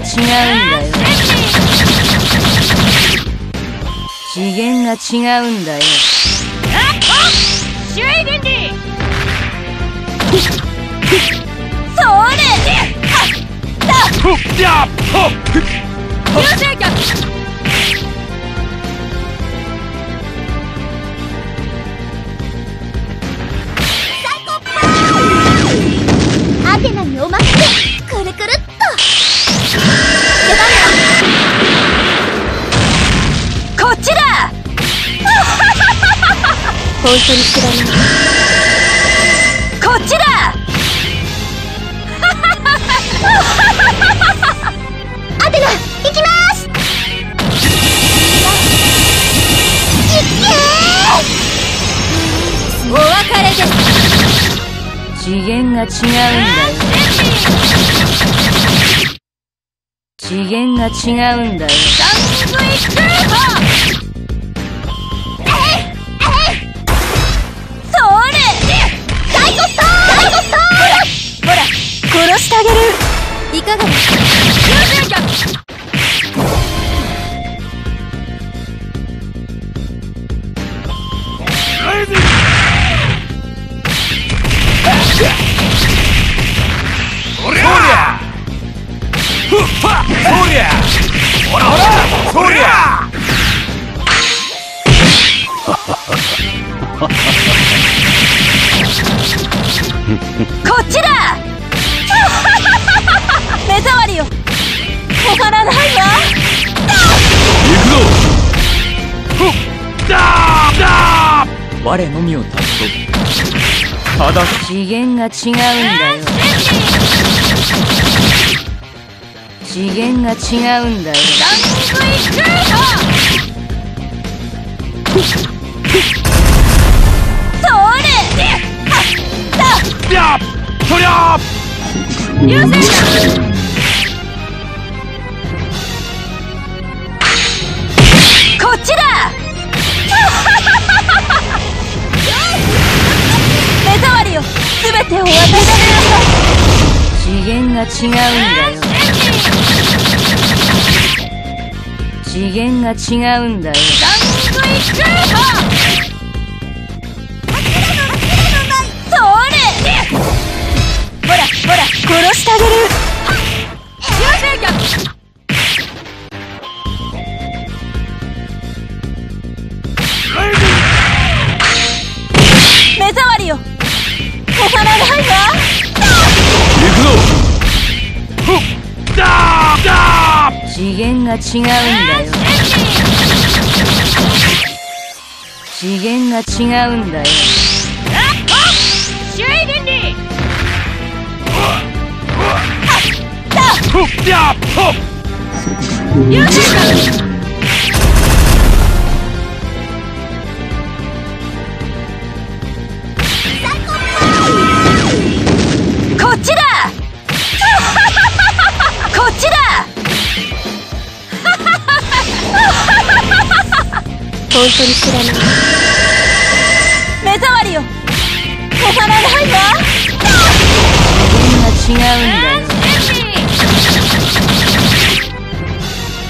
違うんだよ。次元が違うんだよ。シュエデンディそれ流星脚本当に知らないこっちだアテナ行きます。お別れです。次元が違うんだよ。次元が違うんだよりゃほらほらそりゃ。こっちだ 目障りを。止まらないわ。行くぞ。我のみを尊ぶただ次元が違うんだよ次元が違うんだよ。それ!やっそりゃこっちだ目障りを全てを渡しなさい次元が違うんだよ次元が違うんだよ。違うんだよ。次元が違うんだよ。本当に知らない。目障りを止まらないわ次元が違うんだよ。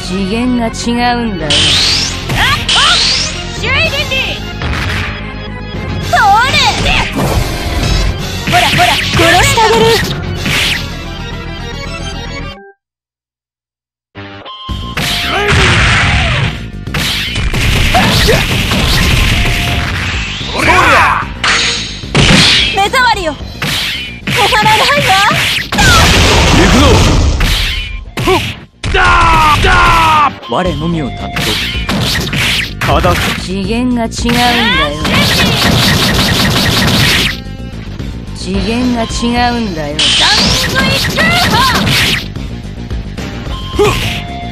次元が違うんだよほらほら殺してあげる我のみを尊ぶただ次元が違うんだよ次元が違うんだよ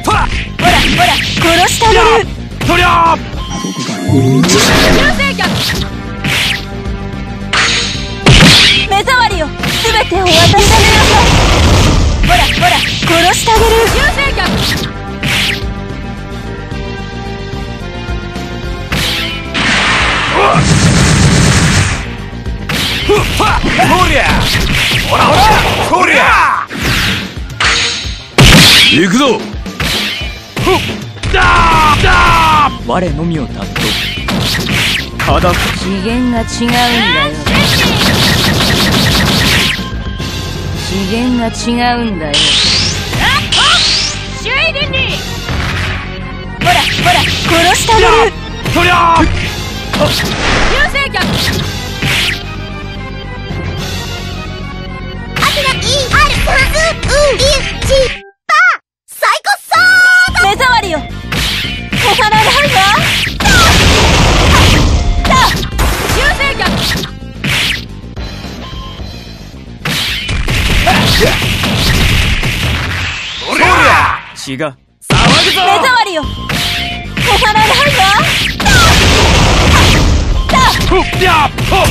ほらほら殺してあげる。そりゃ目障りを全てを渡してあげなさいほらほら殺してあげるりゃほらほらこりゃ行くぞふっだーだ我のみを担当ただ次元が違うんだよ次元が違うんだよシュイデンにほらほら殺してあげるそりゃ流星脚血が騒ぐぞ目障りよ止まらないわふっやっほっ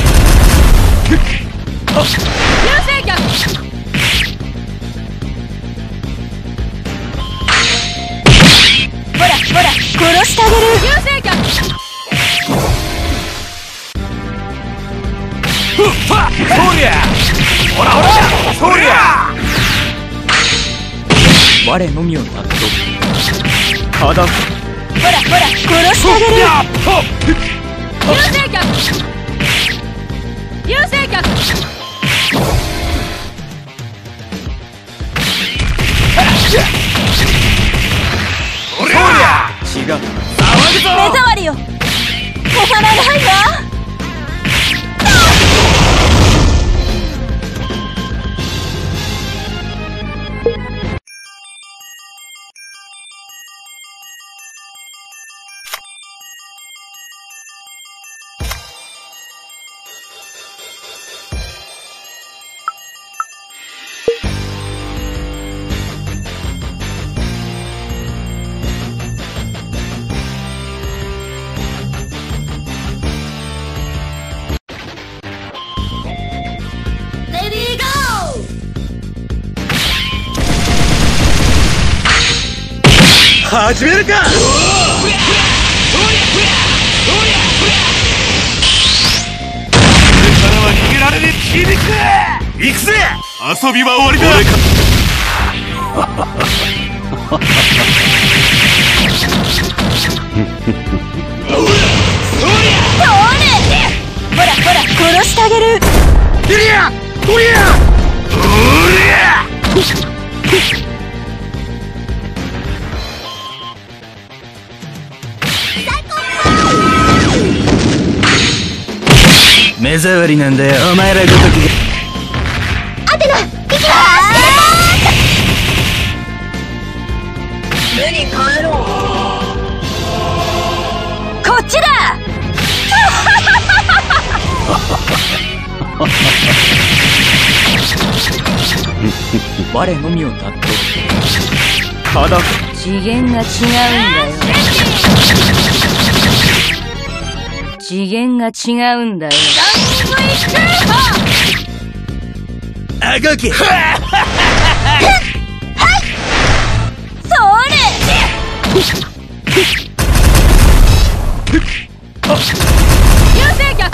流星脚ほらほら殺してあげる。流星脚ふっはそりゃほらほらそりゃ我のみを担当ただほらほら殺してあげる流星始めるか！これからは逃げられねえ筋肉行くぜ！遊びは終わりだ。ほらほら殺してあげる目障りなんだよ。お前らごとき。アテナ行きます。こっちだ。我のみを担当ただ次元が違うんだよ次元が違うんだよ。あがけそれ流星脚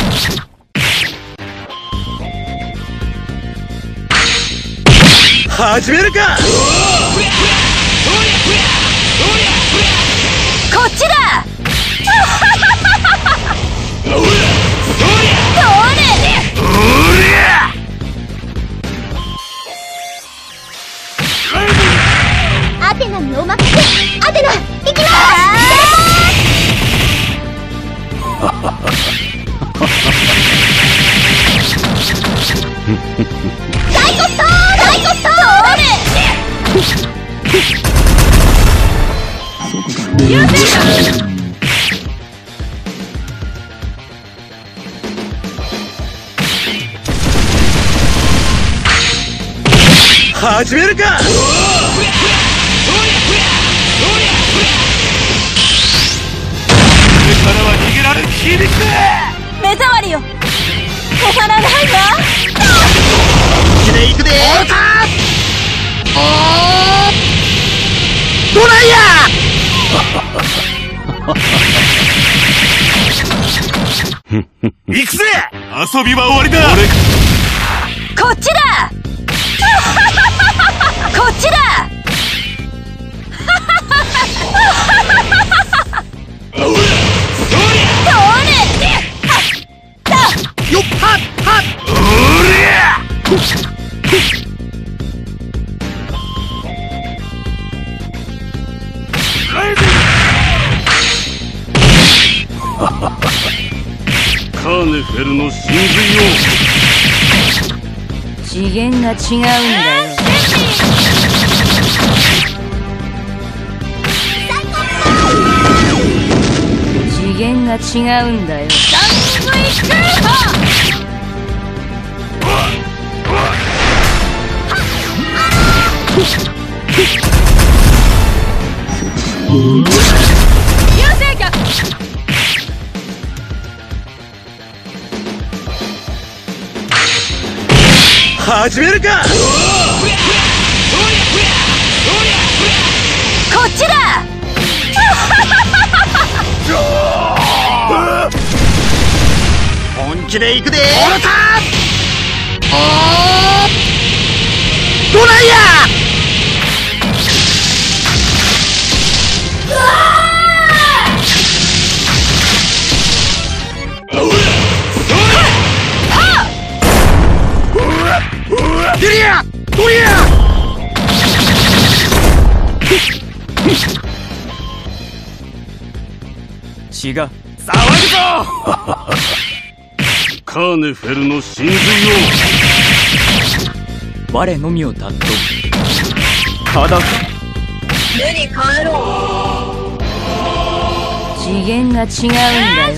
始めるか。こっちだ遊びは終わりだ。こっちだ！違うんだよ。次元が違うんだよ。流 始めるか！こっちだ！本気で行くで！おらた！ドライヤー血が騒ぐぞ!カーネフェルの真髄我のみをただ次元が違うんだよ。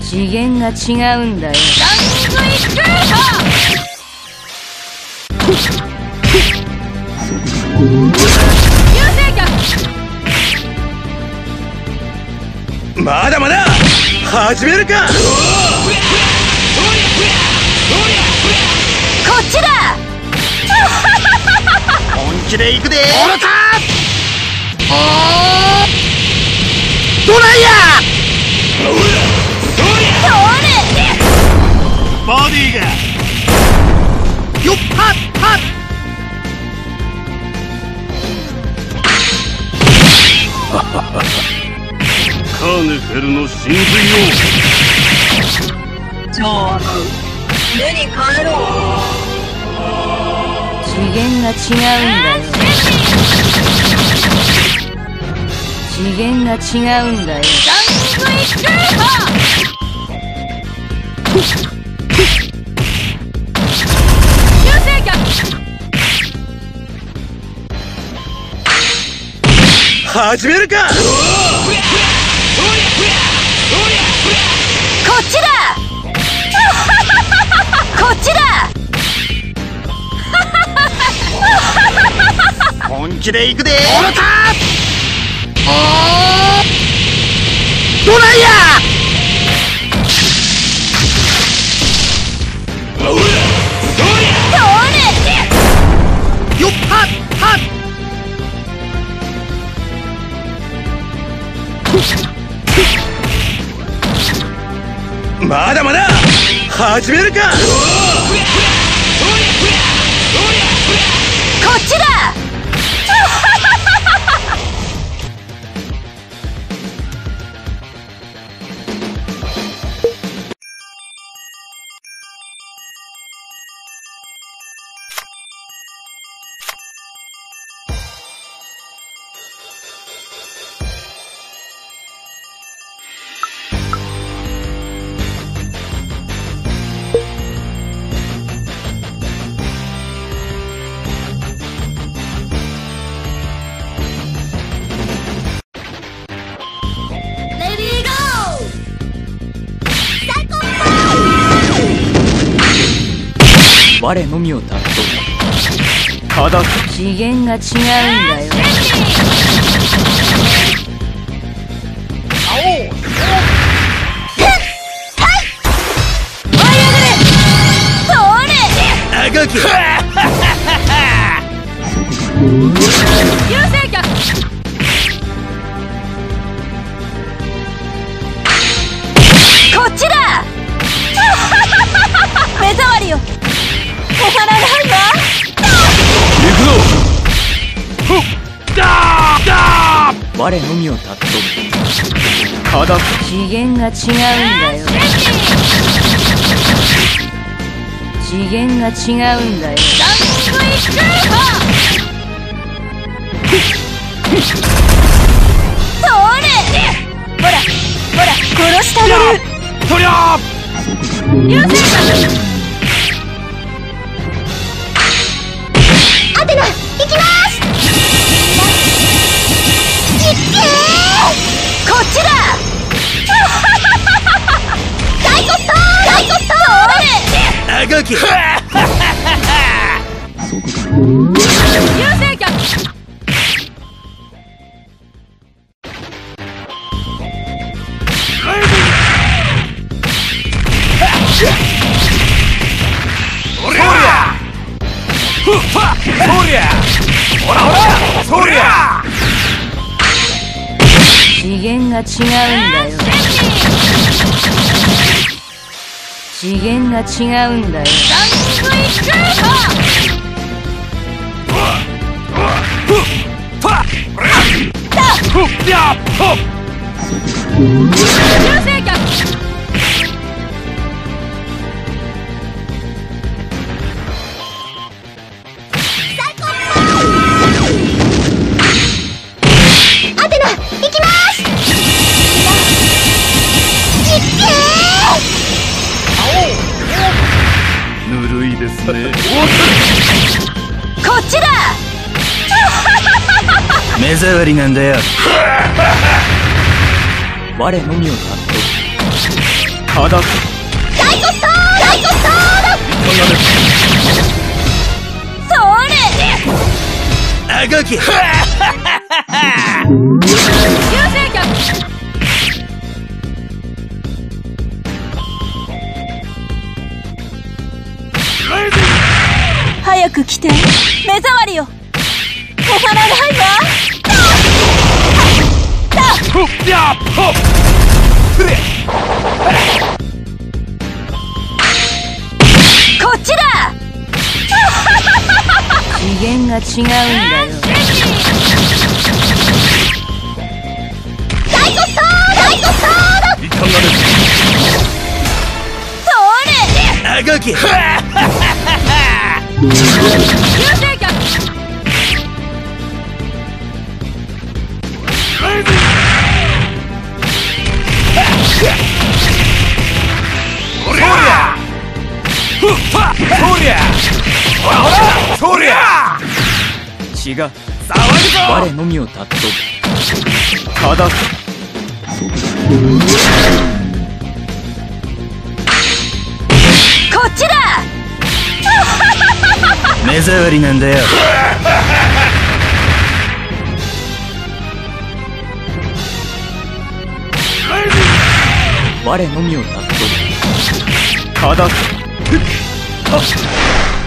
次元が違うんだよまだまだ始めるか！こっちだ！本気で行くで！おらた！ドライヤーボディが。よっはっはっ。カーネフェルの真髄次元が違うんだよ。次元が違うんだよ。流始めるか！こっちだ！こっちだ！本気で行くで！ドライヤーまだまだ。始めるか。こっちだ。我のみを尊ぶただ次元が違うんだよ。長く流我のみをたっとかだ次元が違うんだよ次元が違うんだよ通れほらほら殺したのそりゃこっちだ。大骨頭大骨頭あがき。流星脚違うんだよ次元が違うんだよふっはふりなんだよ我のみをただー大骨頭大骨頭それあがき流星脚早く来て目障りよ止まらないわこっちだ。次元が違うんだよ。大骨頭大骨頭いかがですそれあがりゃそりゃ血が騒ぐぞ我のみを尊ぶただこっちだ目障りなんだよ我のみを尊ぶただ Oh.